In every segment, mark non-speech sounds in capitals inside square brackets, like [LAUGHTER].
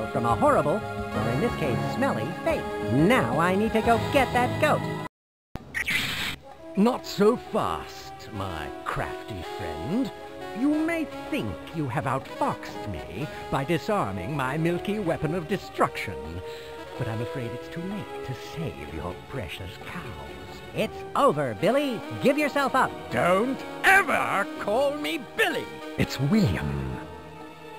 hero from a horrible, or in this case, smelly, fate. Now I need to go get that goat. Not so fast, my crafty friend. You may think you have outfoxed me by disarming my milky weapon of destruction, but I'm afraid it's too late to save your precious cows. It's over, Billy. Give yourself up. Don't ever call me Billy. It's William.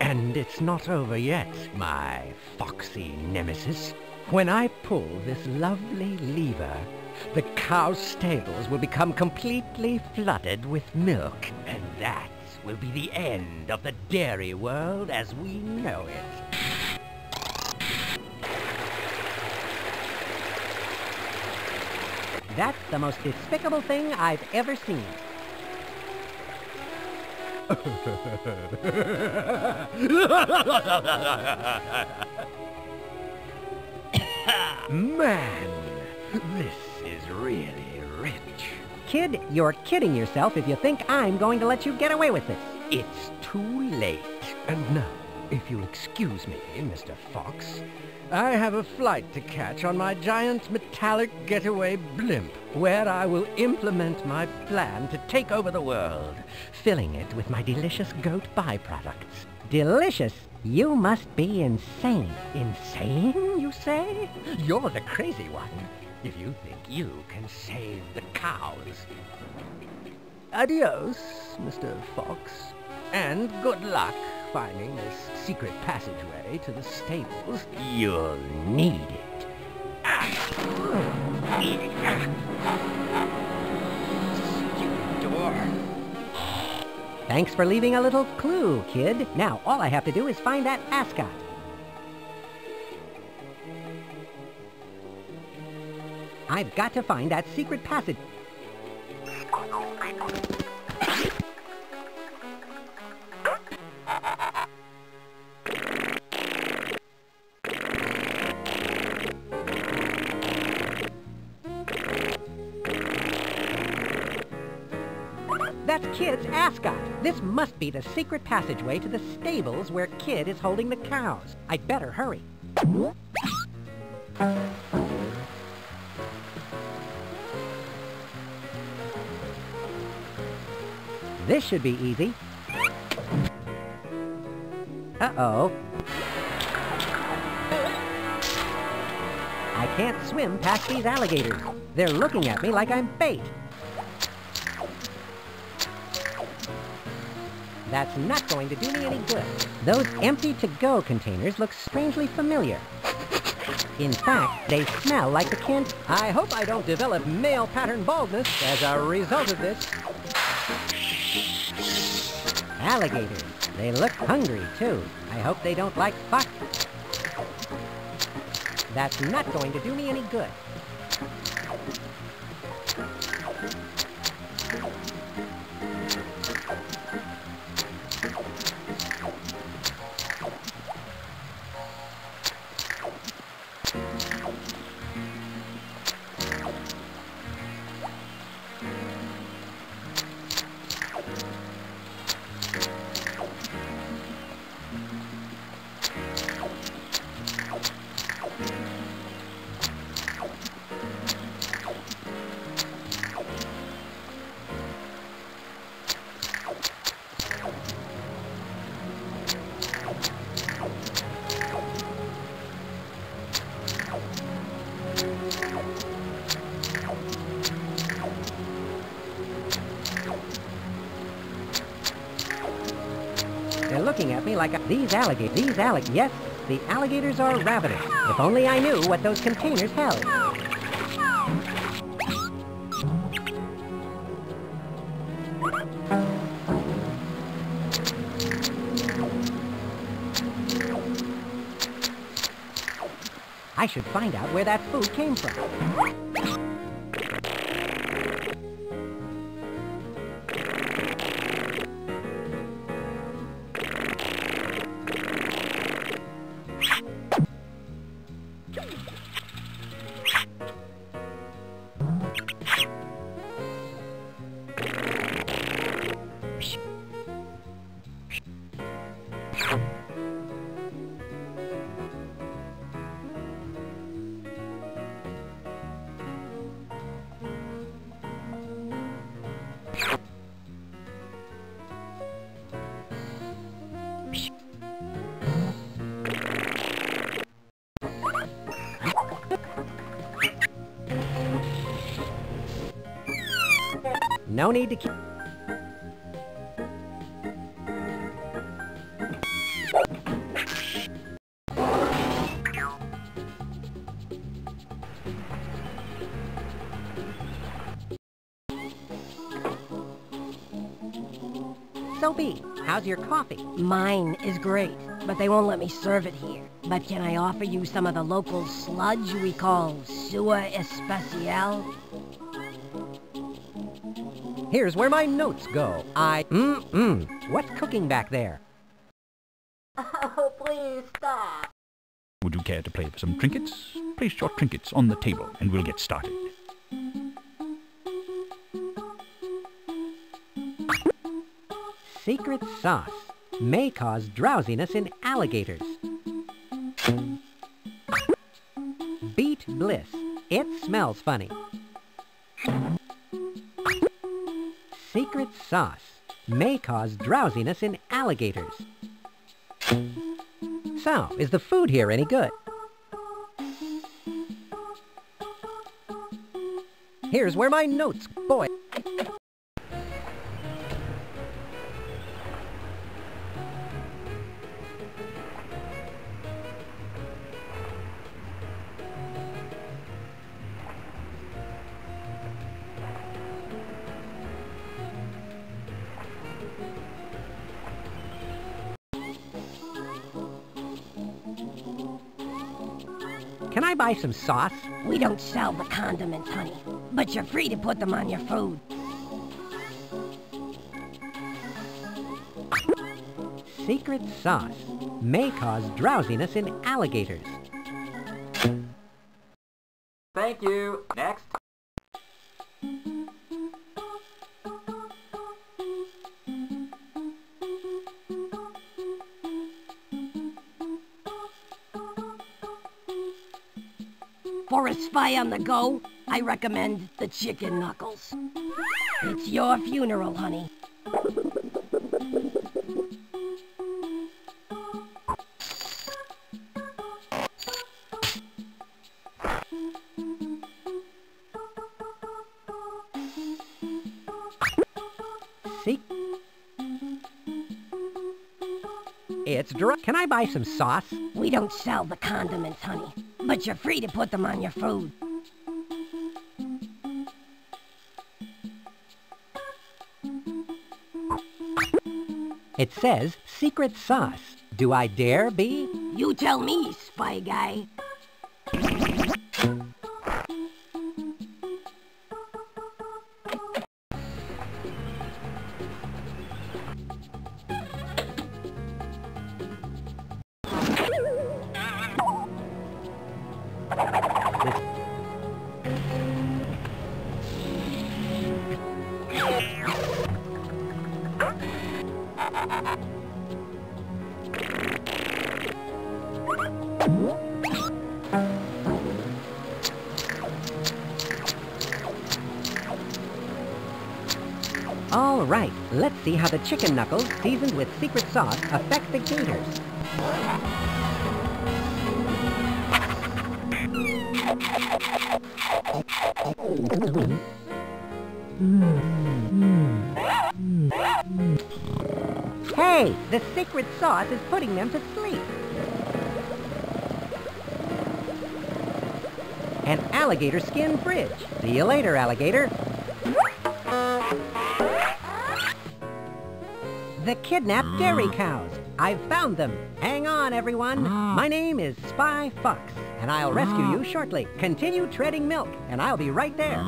And it's not over yet, my foxy nemesis. When I pull this lovely lever, the cow stables will become completely flooded with milk, and that will be the end of the dairy world as we know it. That's the most despicable thing I've ever seen. Man, this is really rich. Kid, you're kidding yourself if you think I'm going to let you get away with this. It's too late. And now, if you'll excuse me, Mr. Fox, I have a flight to catch on my giant metallic getaway blimp, where I will implement my plan to take over the world, filling it with my delicious goat byproducts. Delicious? You must be insane. Insane, you say? You're the crazy one, if you think you can save the cows. Adios, Mr. Fox, and good luck finding this secret passageway to the stables. You'll need it. Stupid door. Thanks for leaving a little clue, kid. Now, all I have to do is find that ascot. I've got to find that secret passage. Kid's ascot. This must be the secret passageway to the stables where Kid is holding the cows. I'd better hurry. This should be easy. Uh-oh. I can't swim past these alligators. They're looking at me like I'm bait. That's not going to do me any good. Those empty to-go containers look strangely familiar. In fact, they smell like the can... I hope I don't develop male pattern baldness as a result of this. Alligators. They look hungry, too. I hope they don't like fox. That's not going to do me any good. Like a, these alligators. These allig. Yes, the alligators are ravenous. If only I knew what those containers held. I should find out where that food came from. No need to keep... So B, how's your coffee? Mine is great, but they won't let me serve it here. But can I offer you some of the local sludge we call sewer especial? Here's where my notes go. I... Mm-mm. What's cooking back there? [LAUGHS] Oh, please stop. Would you care to play for some trinkets? Place your trinkets on the table and we'll get started. Secret sauce may cause drowsiness in alligators. Beet bliss. It smells funny. Secret sauce may cause drowsiness in alligators. So, is the food here any good? Here's where my notes, boy. Buy some sauce? We don't sell the condiments, honey, but you're free to put them on your food. Secret sauce may cause drowsiness in alligators. Thank you. Next. Spy on the go, I recommend the chicken knuckles. It's your funeral, honey. See? It's dry. Can I buy some sauce? We don't sell the condiments, honey, but you're free to put them on your food. It says secret sauce. Do I dare be? You tell me, spy guy. See how the chicken knuckles seasoned with secret sauce affect the gators. Hey, the secret sauce is putting them to sleep. An alligator skin bridge. See you later, alligator. The kidnapped hmm. dairy cows. I've found them. Hang on, everyone. Hmm. My name is Spy Fox, and I'll rescue hmm. you shortly. Continue treading milk, and I'll be right there.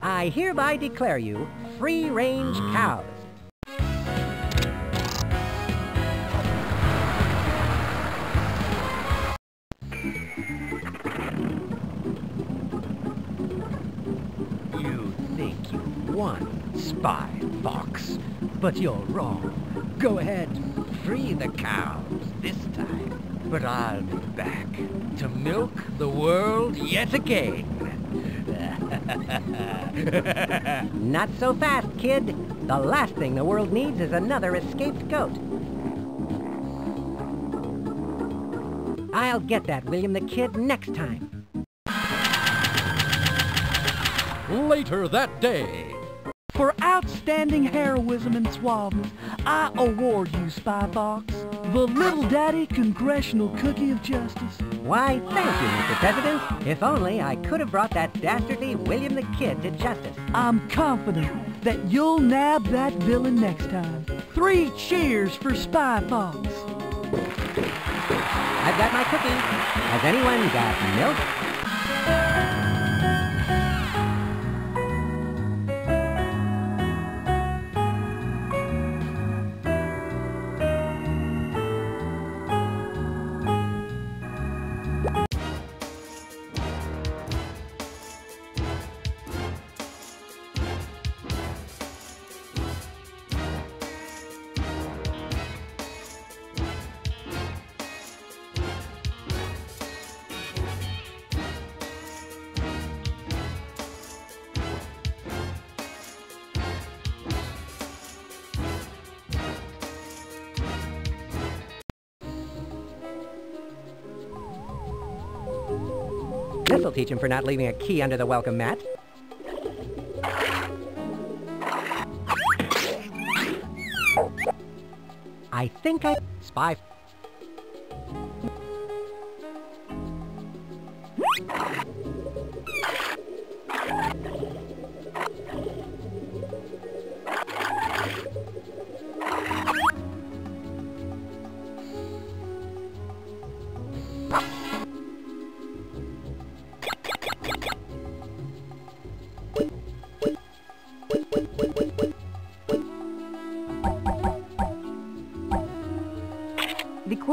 I hereby declare you free-range cows. But you're wrong. Go ahead, free the cows this time. But I'll be back to milk the world yet again. [LAUGHS] Not so fast, kid. The last thing the world needs is another escaped goat. I'll get that William the Kid next time. Later that day. Outstanding heroism and suaveness, I award you, Spy Fox, the Little Daddy Congressional Cookie of Justice. Why, thank you, Mr. President. If only I could have brought that dastardly William the Kid to justice. I'm confident that you'll nab that villain next time. Three cheers for Spy Fox. I've got my cookie. Has anyone got milk? This'll teach him for not leaving a key under the welcome mat. I think I... Spy...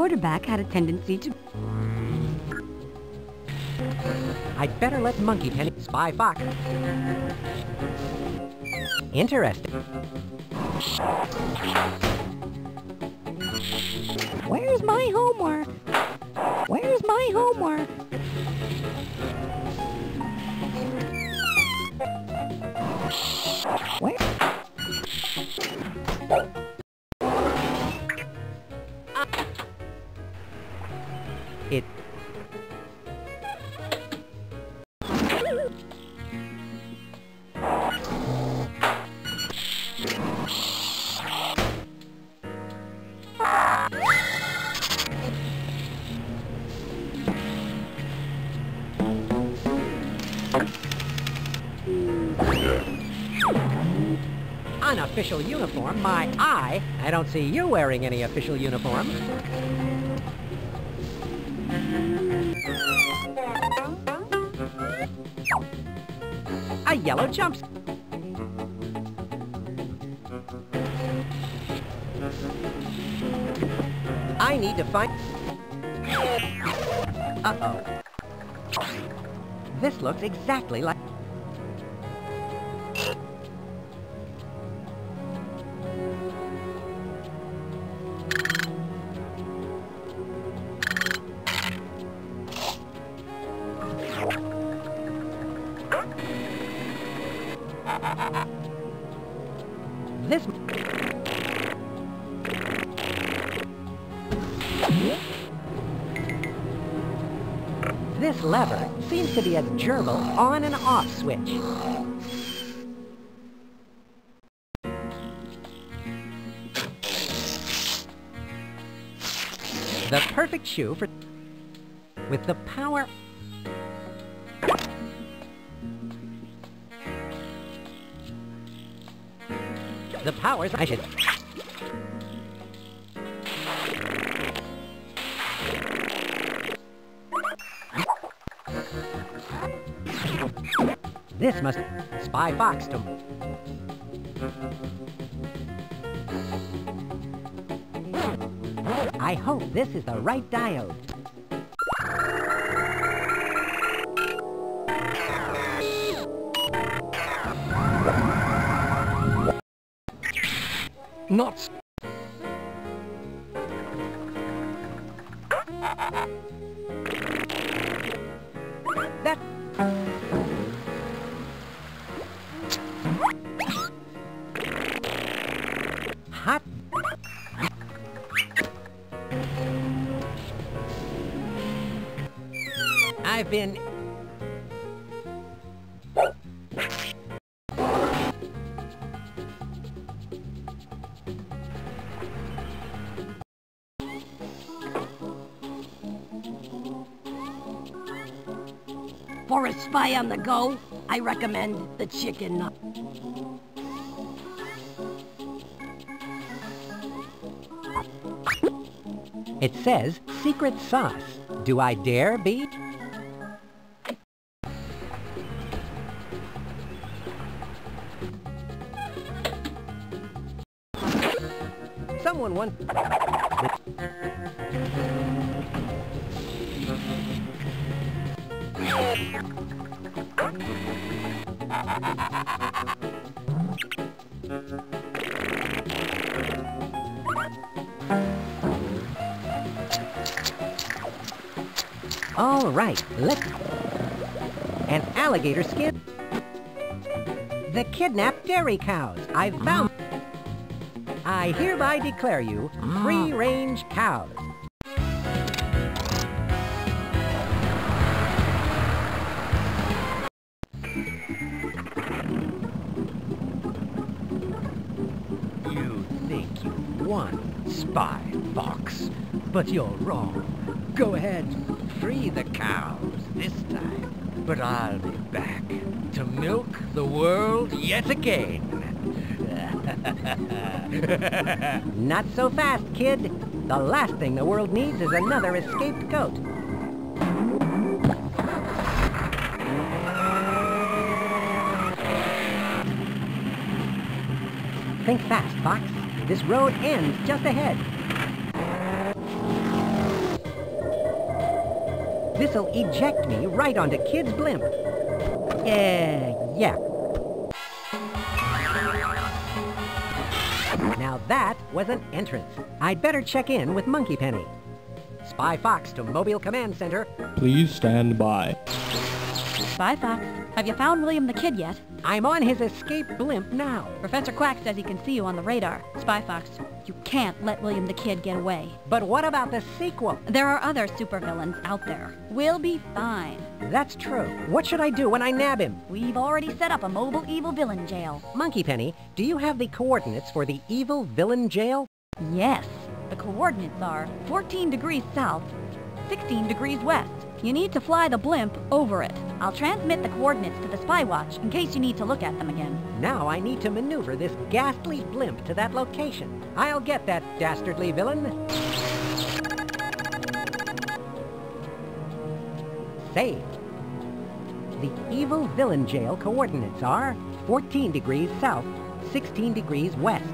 quarterback had a tendency to... I'd better let Monkey Penny spy Fox. Interesting. Where's my homework? Where's my homework? It... Unofficial uniform? My eye? I don't see you wearing any official uniform. Jumpsuit. I need to find... Uh-oh. This looks exactly like... lever seems to be a gerbil on and off switch. The perfect shoe for... With the power... The powers I should... This must... Spy Fox to... I hope this is the right diode. Not... For a spy on the go, I recommend the chicken nugget. It says secret sauce. Do I dare be? Someone once... Let's... An alligator skin... The kidnapped dairy cows. I've found... I hereby declare you free-range cows. You think you won, Spy Fox, but you're wrong. Go ahead, free the cows this time, but I'll be back to milk the world yet again. [LAUGHS] Not so fast, kid. The last thing the world needs is another escaped goat. Think fast, Fox. This road ends just ahead. This'll eject me right onto Kid's blimp. Yeah, yeah. Now that was an entrance. I'd better check in with Monkey Penny. Spy Fox to Mobile Command Center. Please stand by. Spy Fox, have you found William the Kid yet? I'm on his escape blimp now. Professor Quack says he can see you on the radar. Spy Fox, you can't let William the Kid get away. But what about the sequel? There are other supervillains out there. We'll be fine. That's true. What should I do when I nab him? We've already set up a mobile evil villain jail. Monkey Penny, do you have the coordinates for the evil villain jail? Yes. The coordinates are 14 degrees south, 16 degrees west. You need to fly the blimp over it. I'll transmit the coordinates to the spy watch in case you need to look at them again. Now I need to maneuver this ghastly blimp to that location. I'll get that dastardly villain. Saved. The evil villain jail coordinates are 14 degrees south, 16 degrees west.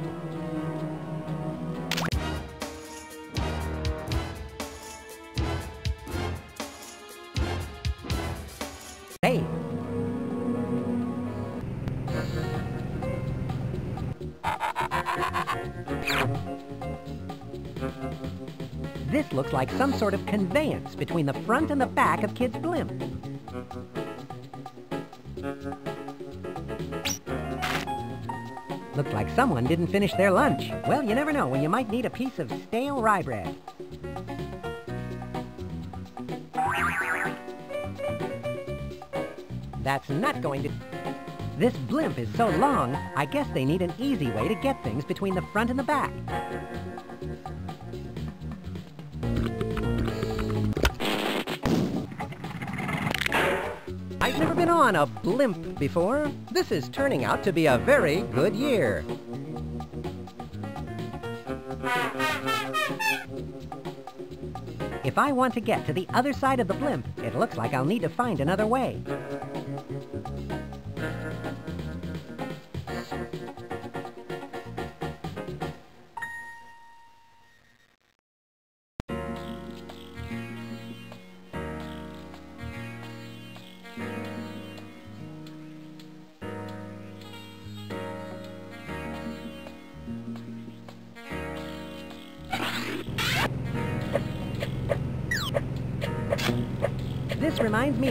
Like some sort of conveyance between the front and the back of Kid's blimp. Looks like someone didn't finish their lunch. Well, you never know when you might need a piece of stale rye bread. That's not going to... This blimp is so long, I guess they need an easy way to get things between the front and the back. I've never been on a blimp before. This is turning out to be a very good year. If I want to get to the other side of the blimp, it looks like I'll need to find another way.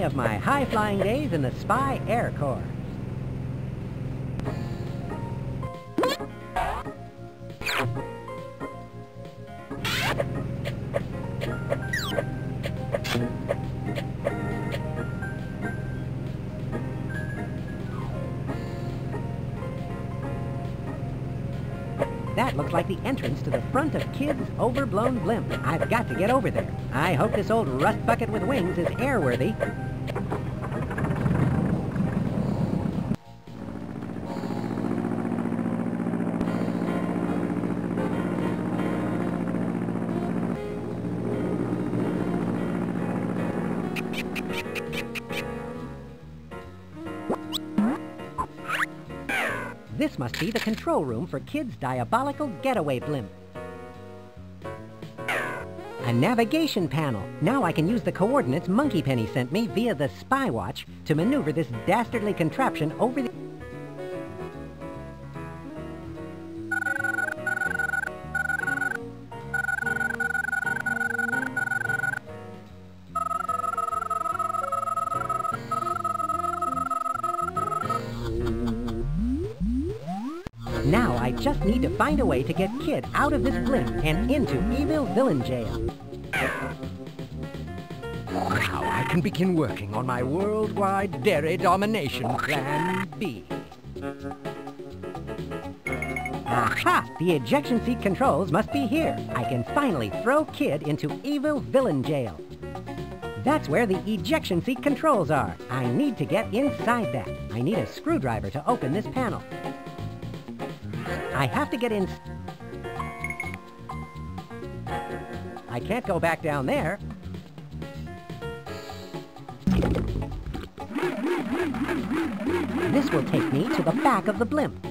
Of my high-flying days in the Spy Air Corps. That looks like the entrance to the front of Kid's overblown blimp. I've got to get over there. I hope this old rust bucket with wings is airworthy. Control room for Kid's diabolical getaway blimp. A navigation panel. Now I can use the coordinates Monkey Penny sent me via the spy watch to maneuver this dastardly contraption over the... find a way to get Kid out of this blimp and into Evil Villain Jail. Now I can begin working on my worldwide dairy domination plan B. Aha! The ejection seat controls must be here. I can finally throw Kid into Evil Villain Jail. That's where the ejection seat controls are. I need to get inside that. I need a screwdriver to open this panel. I have to get in... I can't go back down there. This will take me to the back of the blimp.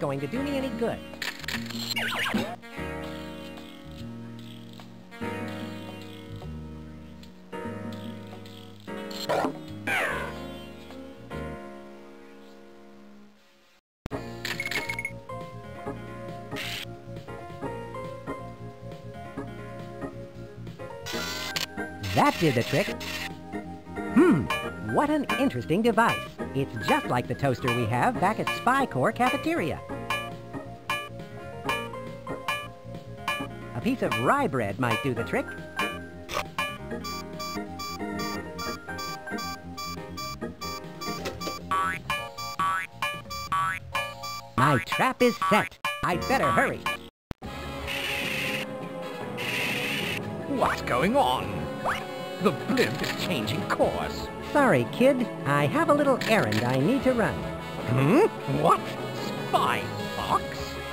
Going to do me any good. That did the trick. Hmm, what an interesting device. It's just like the toaster we have back at Spy Corps Cafeteria. A piece of rye bread might do the trick. My trap is set. I'd better hurry. What's going on? The blimp is changing course. Sorry, kid. I have a little errand I need to run. Hmm? What? Spy Fox?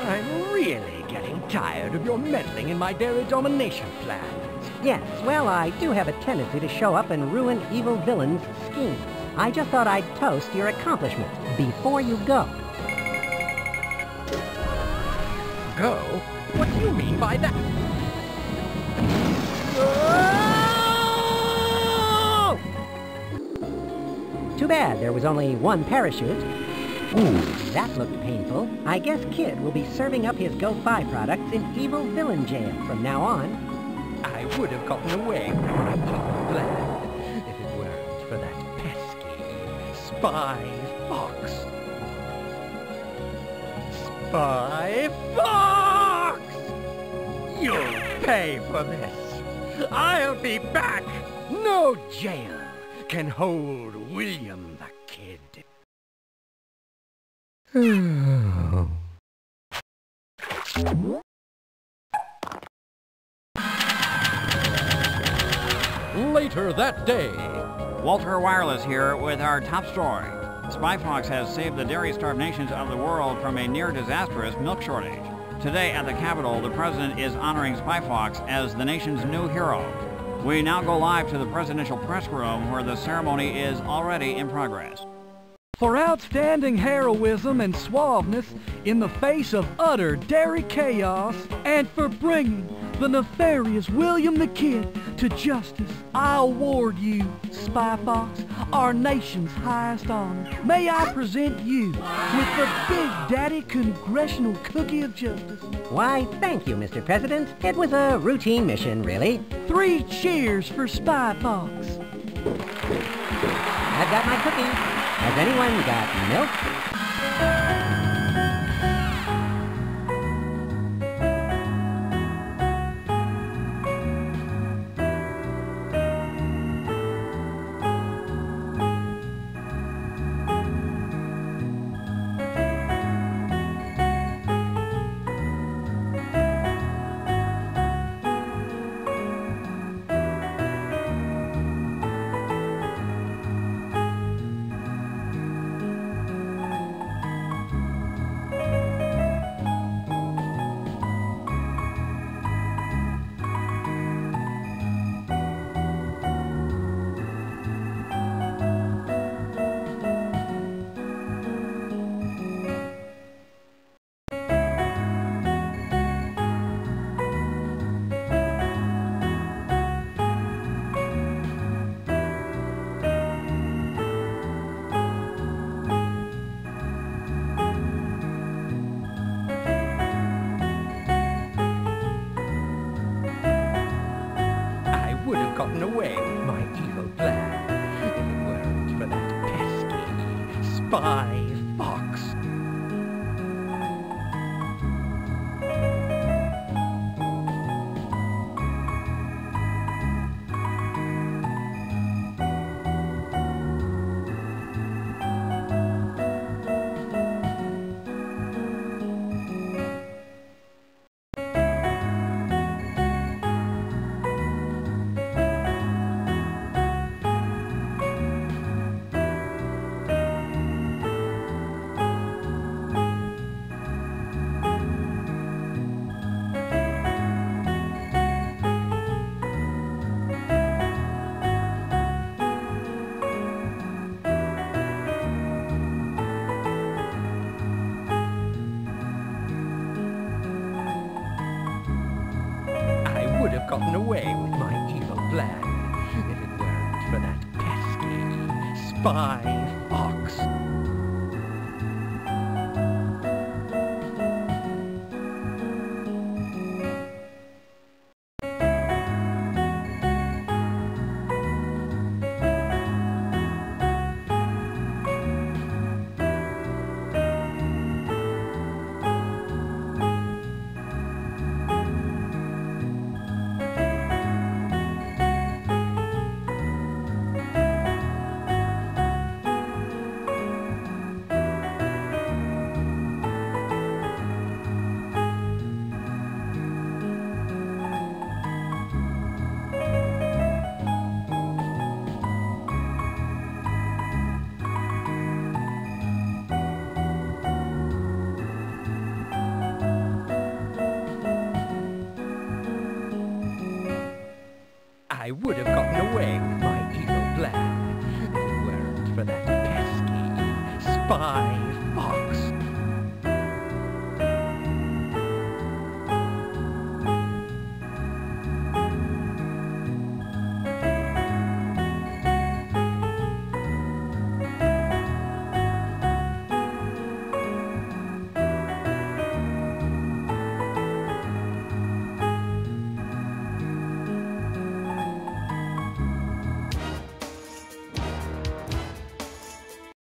I'm really getting tired of your meddling in my dairy domination plans. Yes, well, I do have a tendency to show up and ruin evil villains' schemes. I just thought I'd toast your accomplishment before you go. Go? What do you mean by that? Too bad there was only one parachute. Ooh, that looked painful. I guess Kid will be serving up his Go Fi products in Evil Villain Jail from now on. I would have gotten away with my part plan if it weren't for that pesky Spy Fox. Spy Fox! You'll pay for this. I'll be back. No jail can hold William the Kid. [SIGHS] Later that day. Walter Wireless here with our top story. Spy Fox has saved the dairy-starved nations of the world from a near-disastrous milk shortage. Today at the Capitol, the President is honoring Spy Fox as the nation's new hero. We now go live to the presidential press room where the ceremony is already in progress. For outstanding heroism and suaveness in the face of utter dairy chaos, and for bringing the nefarious William the Kid to justice, I award you, Spy Fox, our nation's highest honor. May I present you with the Big Daddy Congressional Cookie of Justice. Why, thank you, Mr. President. It was a routine mission, really. Three cheers for Spy Fox. I've got my cookie. Has anyone got milk? I would have gotten away with my evil plan if it weren't for that pesky spy.